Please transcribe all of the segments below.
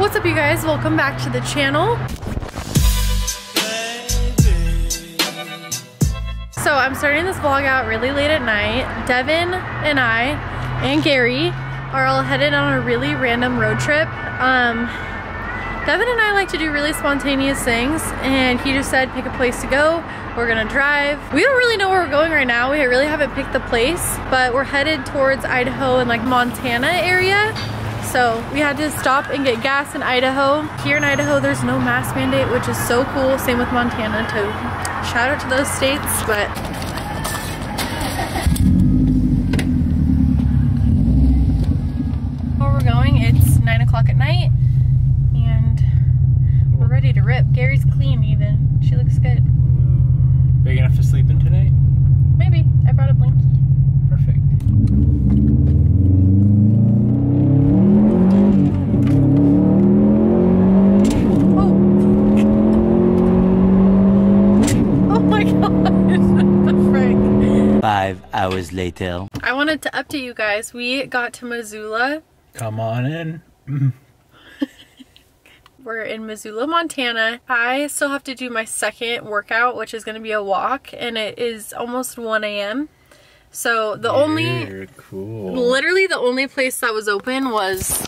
What's up you guys? Welcome back to the channel. So I'm starting this vlog out really late at night. Devin and I and Gary are all headed on a really random road trip. Um, Devin and I like to do really spontaneous things and he just said pick a place to go. We're gonna drive. We don't really know where we're going right now. We really haven't picked the place, but we're headed towards Idaho and like Montana area. So we had to stop and get gas in Idaho. Here in Idaho, there's no mask mandate, which is so cool. Same with Montana too. Shout out to those states, but where we're going, it's nine o'clock at night and we're ready to rip. Gary's clean even. She looks good. Big enough to sleep in tonight? Maybe. I brought a blankie. Perfect. Oh. Oh my god. the frick. Five later. I wanted to update you guys. We got to Missoula. Come on in. We're in Missoula, Montana. I still have to do my second workout, which is going to be a walk, and it is almost 1 a.m. So the only, cool. literally the only place that was open was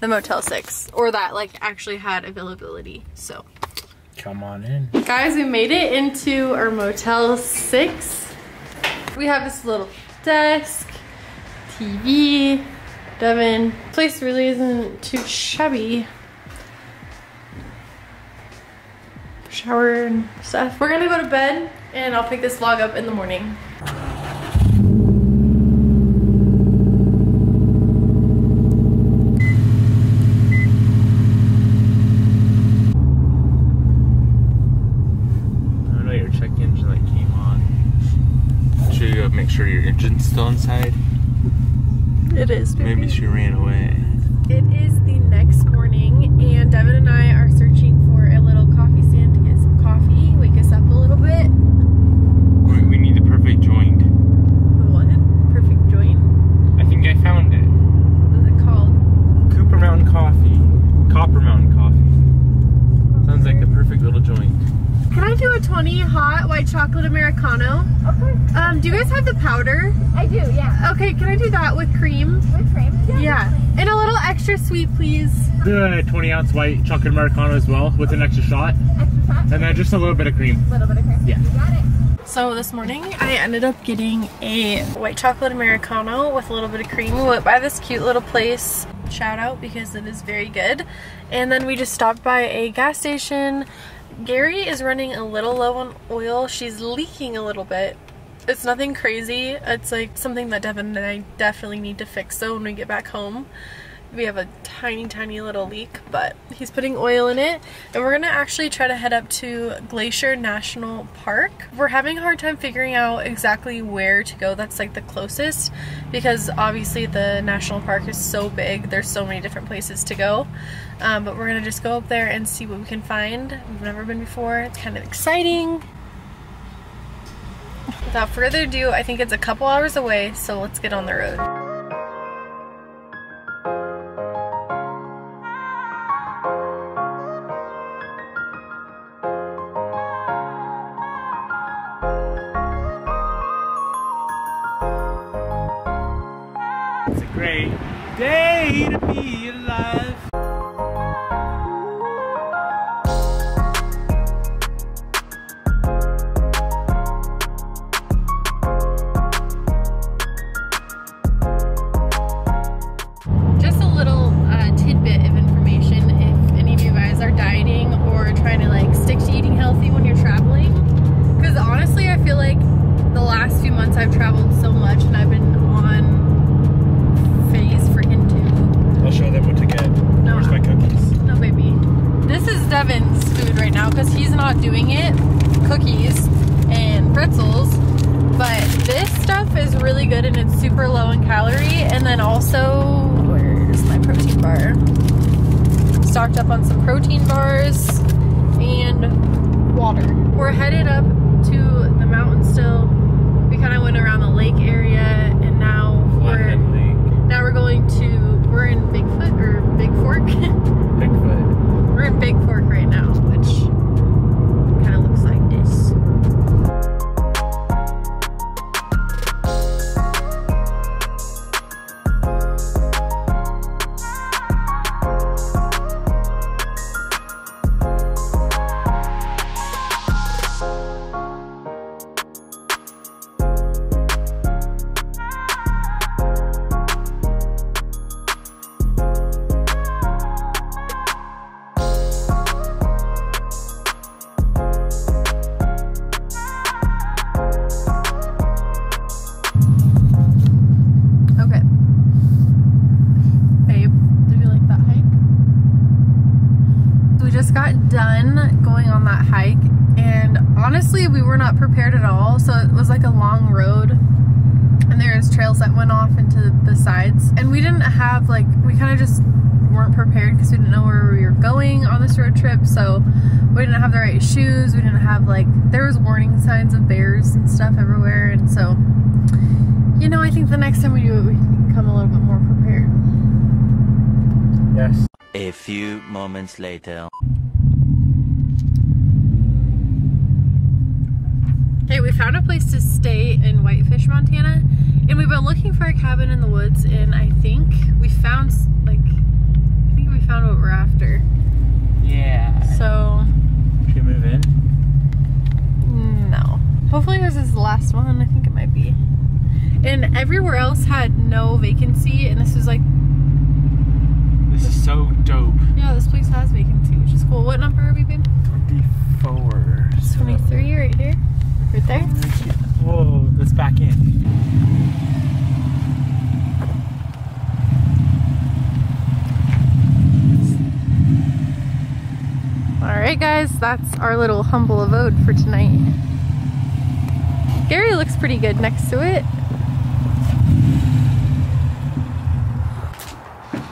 the Motel 6, or that like actually had availability. So Come on in. Guys, we made it into our Motel 6. We have this little desk, TV, Devin. Place really isn't too shabby. Shower and stuff. We're gonna go to bed and I'll pick this vlog up in the morning. I know, your check engine light came on. Should you go make sure your engine's still inside? It is. Maybe she ran away. It is the next morning, and Devin and I are searching for a little coffee stand to get some coffee, wake us up a little bit. We, we need the perfect joint. The what? Perfect joint? I think I found it. What is it called? Cooper Mountain Coffee. Copper Mountain Coffee. Sounds like the perfect little joint. Can I do a 20 hot white chocolate Americano? Okay, Um, do you guys have the powder? I do, yeah. Okay, can I do that with cream? With cream? Yeah. yeah. And a little extra sweet, please. The 20 ounce white chocolate Americano as well with an extra shot. Extra shot, And then just a little bit of cream. a little bit of cream. Yeah. You got it. So this morning I ended up getting a white chocolate Americano with a little bit of cream. We went by this cute little place. Shout out because it is very good. And then we just stopped by a gas station. Gary is running a little low on oil. She's leaking a little bit. It's nothing crazy. It's like something that Devin and I definitely need to fix though when we get back home. We have a tiny, tiny little leak, but he's putting oil in it. And we're gonna actually try to head up to Glacier National Park. We're having a hard time figuring out exactly where to go that's like the closest because obviously the national park is so big. There's so many different places to go. Um, but we're gonna just go up there and see what we can find. We've never been before. It's kind of exciting. Without further ado, I think it's a couple hours away, so let's get on the road. Guys are dieting or trying to like stick to eating healthy when you're traveling. Because honestly, I feel like the last few months I've traveled so much and I've been on phase freaking two. I'll show them what to get. No. Where's my cookies? No, baby. This is Devin's food right now because he's not doing it. Cookies and pretzels. But this stuff is really good and it's super low in calorie. And then also, where's my protein bar? Stocked up on some protein bars and water. We're headed up to the mountain still. We kind of went around the lake area and now we're Lake. now we're going to we're in Bigfoot or Big Fork. Bigfoot. We're in Big it was like a long road and there's trails that went off into the sides and we didn't have like we kind of just weren't prepared because we didn't know where we were going on this road trip so we didn't have the right shoes we didn't have like there was warning signs of bears and stuff everywhere and so you know, I think the next time we do it, we can come a little bit more prepared. Yes. A few moments later. Hey, we found a place to stay in Whitefish, Montana, and we've been looking for a cabin in the woods, and I think we found, like, I think we found what we're after. Yeah. So, Should we move in? no. Hopefully this is the last one. I think it might be. And everywhere else had no vacancy, and this was like, This is so dope. yeah, this place has vacancy, which is cool. What number are we, babe? 24. 23 right here? Right there? Whoa, let's back in. Alright guys, that's our little humble abode for tonight. Gary looks pretty good next to it.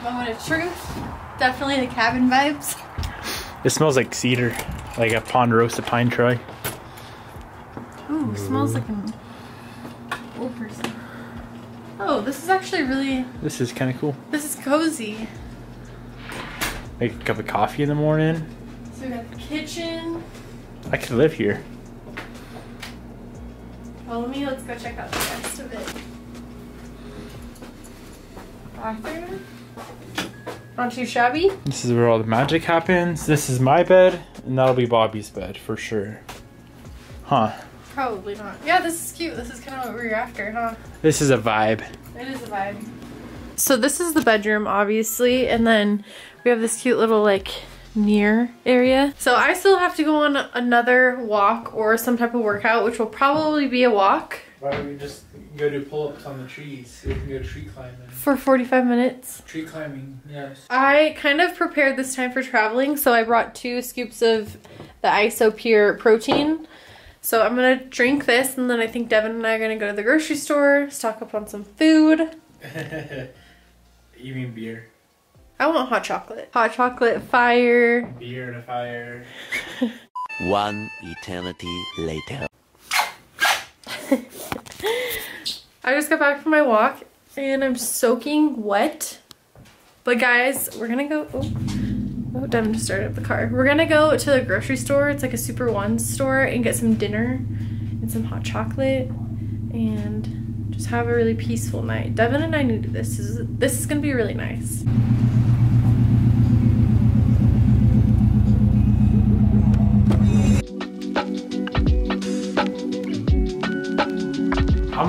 Moment of truth. Definitely the cabin vibes. It smells like cedar, like a ponderosa pine tree. Ooh, smells like an old person. Oh, this is actually really, This is kind of cool. this is cozy. Make a cup of coffee in the morning. So we got the kitchen. I could live here. Follow me, let's go check out the rest of it. Bathroom. Not too shabby. This is where all the magic happens. This is my bed, and that'll be Bobbi's bed for sure. Huh. Probably not. Yeah, this is cute. This is kind of what we were after, huh? This is a vibe. It is a vibe. So this is the bedroom, obviously, and then we have this cute little like near area. So I still have to go on another walk or some type of workout, which will probably be a walk Why don't we just go do pull-ups on the trees? We can go tree climbing. for 45 minutes. Tree climbing, yes. I kind of prepared this time for traveling, so I brought two scoops of the Isopure protein. So I'm gonna drink this, and then I think Devin and I are gonna go to the grocery store, stock up on some food. you mean beer? I want hot chocolate. Hot chocolate fire. Beer and a fire. One eternity later. I just got back from my walk and I'm soaking wet. But guys, we're gonna go. Oh, oh Devin just started up the car. We're gonna go to the grocery store. It's like a Super One store and get some dinner and some hot chocolate and just have a really peaceful night. Devin and I need this. This is, this is gonna be really nice.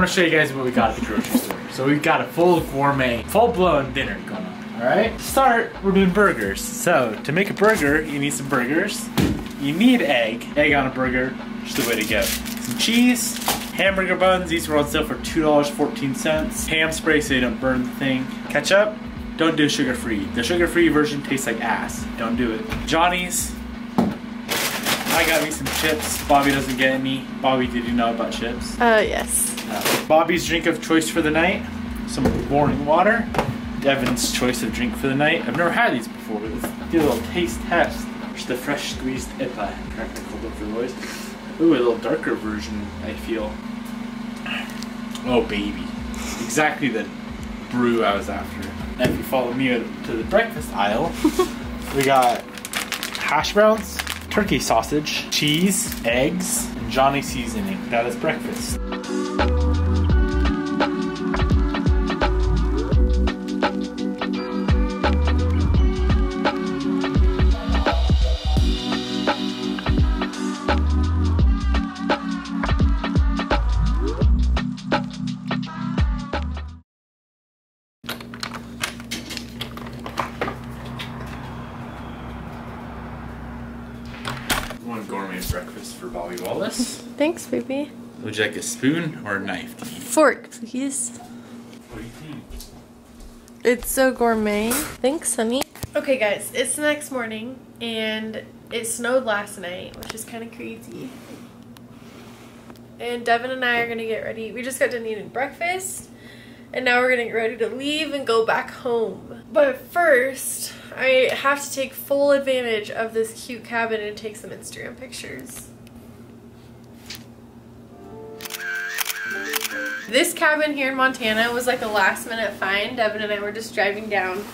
Gonna show you guys what we got at the grocery store. So we've got a full gourmet, full-blown dinner going on. All right. To start, we're doing burgers. So to make a burger, you need some burgers. You need egg. Egg on a burger, just the way to go. Some cheese, hamburger buns. These were on sale for two dollars fourteen cents. Ham spray so you don't burn the thing. Ketchup. Don't do sugar-free. The sugar-free version tastes like ass. Don't do it. Johnny's. I got me some chips. Bobbi doesn't get any. Bobbi, did you know about chips? Uh, yes. Bobbi's drink of choice for the night, some boring water. Devin's choice of drink for the night. I've never had these before, but let's do a little taste test. Just the fresh squeezed IPA. Crack the cold for the boys. Ooh, a little darker version, I feel. Oh, baby. Exactly the brew I was after. And if you follow me to the breakfast aisle, we got hash browns, turkey sausage, cheese, eggs, and Johnny seasoning. That is breakfast. One gourmet breakfast for Bobbi Wallace. Thanks, baby. Would you like a spoon or a knife to eat? Fork, please. What do you think? It's so gourmet. Thanks, honey. Okay, guys, it's the next morning, and it snowed last night, which is kind of crazy. And Devin and I are gonna get ready. We just got done eating breakfast, and now we're gonna get ready to leave and go back home. But first, I have to take full advantage of this cute cabin and take some Instagram pictures. This cabin here in Montana was like a last minute find. Devin and I were just driving down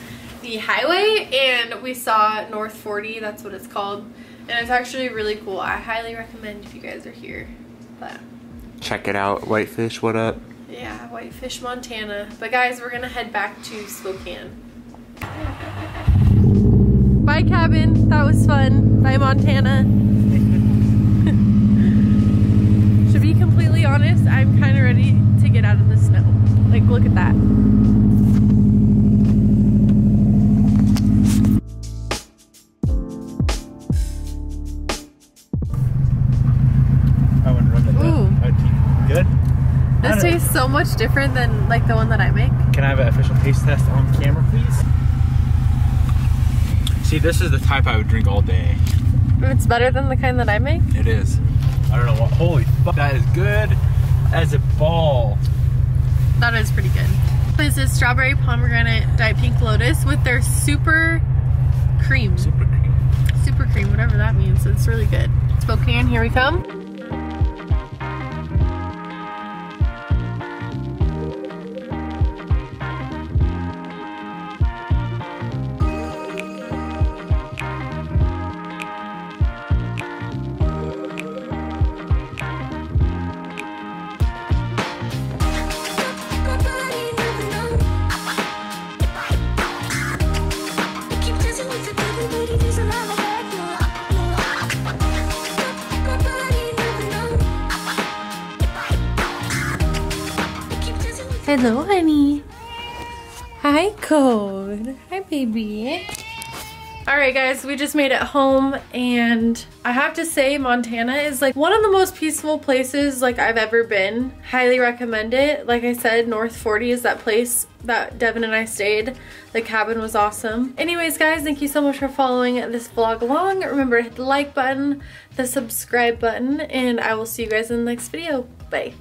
the highway and we saw North 40, that's what it's called. And it's actually really cool. I highly recommend if you guys are here. But Check it out, Whitefish, what up? yeah, Whitefish, Montana. But guys, we're gonna head back to Spokane. Bye cabin, that was fun. Bye Montana. to be completely honest, I'm kind of ready to get out of the snow. Like, look at that. I wouldn't run that. Ooh. Good? This tastes so much different than like the one that I make. Can I have an official taste test on camera, please? See, this is the type I would drink all day. It's better than the kind that I make. It is. I don't know what. Holy fuck. That is good as a ball. That is pretty good. This is strawberry pomegranate diet pink lotus with their super cream. Super cream. Super cream, whatever that means. It's really good. Spokane, here we come. Code. Hi, baby. All right, guys, we just made it home, and I have to say, Montana is like one of the most peaceful places like I've ever been. Highly recommend it. Like I said, North 40 is that place that Devin and I stayed. The cabin was awesome. Anyways, guys, thank you so much for following this vlog along. Remember to hit the like button, the subscribe button, and I will see you guys in the next video. Bye.